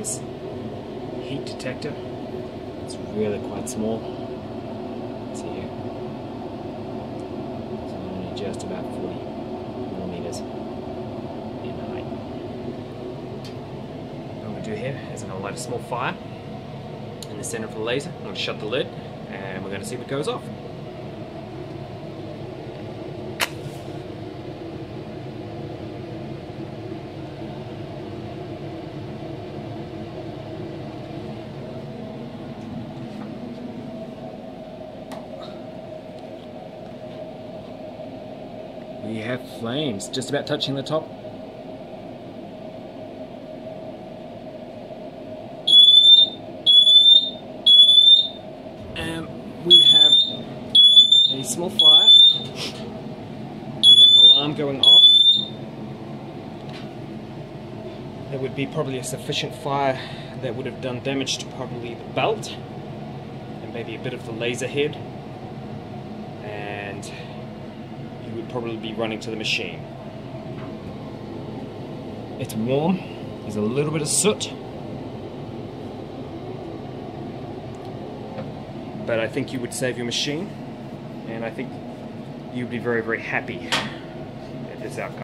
this heat detector. It's really quite small. See here. It's only just about 40 millimeters in height. What I'm going to do here is I'm going to light a small fire in the center of the laser. I'm going to shut the lid and we're going to see if it goes off. We have flames just about touching the top. And we have a small fire. We have an alarm going off. There would be probably a sufficient fire that would have done damage to probably the belt and maybe a bit of the laser head. And probably be running to the machine. It's warm, there's a little bit of soot. But I think you would save your machine, and I think you'd be very, very happy at this outcome.